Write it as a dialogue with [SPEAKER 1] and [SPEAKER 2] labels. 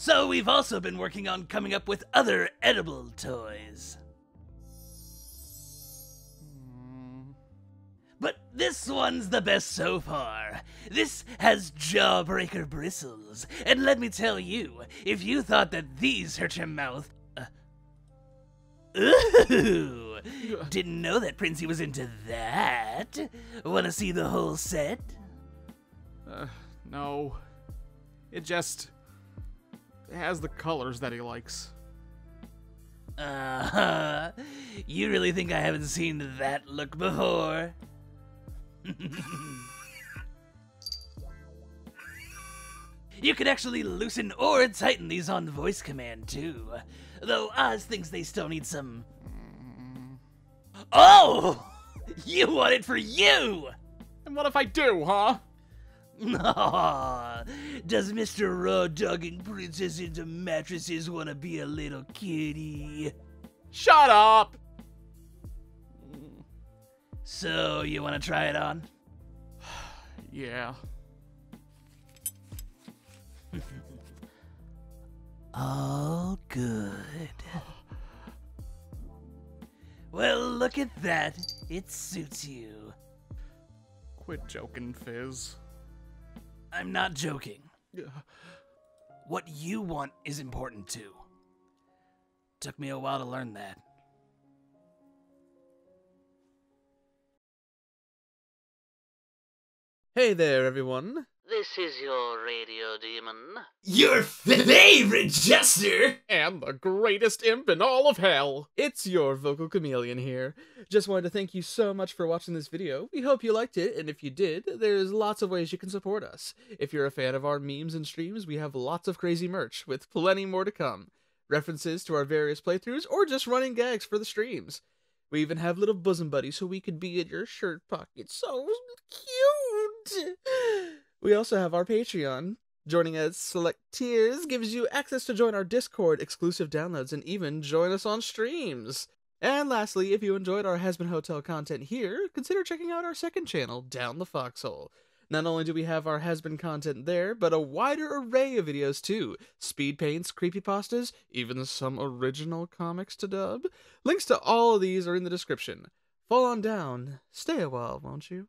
[SPEAKER 1] So we've also been working on coming up with other edible toys. But this one's the best so far. This has jawbreaker bristles. And let me tell you, if you thought that these hurt your mouth. Uh, ooh! Didn't know that Princey was into that. Wanna see the whole set?
[SPEAKER 2] Uh, no. It just. Has the colors that he likes.
[SPEAKER 1] Uh huh. You really think I haven't seen that look before? you can actually loosen or tighten these on voice command too. Though Oz thinks they still need some. Oh! You want it for you!
[SPEAKER 2] And what if I do, huh?
[SPEAKER 1] Does Mr. Raw Dogging Princess into Mattresses want to be a little kitty?
[SPEAKER 2] Shut up!
[SPEAKER 1] So, you want to try it on?
[SPEAKER 2] Yeah.
[SPEAKER 1] All good. Well, look at that. It suits you.
[SPEAKER 2] Quit joking, Fizz.
[SPEAKER 1] I'm not joking. What you want is important too. Took me a while to learn that.
[SPEAKER 3] Hey there, everyone.
[SPEAKER 1] This is your radio demon.
[SPEAKER 4] Your favorite jester!
[SPEAKER 2] And the greatest imp in all of hell!
[SPEAKER 3] It's your vocal chameleon here. Just wanted to thank you so much for watching this video. We hope you liked it, and if you did, there's lots of ways you can support us. If you're a fan of our memes and streams, we have lots of crazy merch, with plenty more to come. References to our various playthroughs, or just running gags for the streams. We even have little bosom buddies so we could be in your shirt pocket. So cute! We also have our Patreon. Joining at select tiers gives you access to join our Discord, exclusive downloads, and even join us on streams. And lastly, if you enjoyed our Hazbin Hotel content here, consider checking out our second channel, Down the Foxhole. Not only do we have our Hazbin content there, but a wider array of videos too. Speed paints, creepypastas, even some original comics to dub. Links to all of these are in the description. Fall on down. Stay a while, won't you?